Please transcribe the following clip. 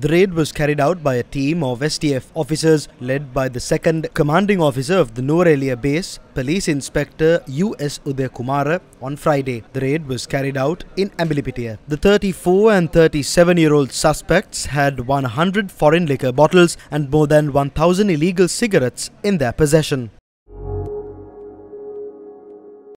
The raid was carried out by a team of STF officers led by the second commanding officer of the Nuwara Eliya base, Police Inspector U.S. Uday Kumara, on Friday. The raid was carried out in Embilipitiya. The 34 and 37 year old suspects had 100 foreign liquor bottles and more than 1000 illegal cigarettes in their possession.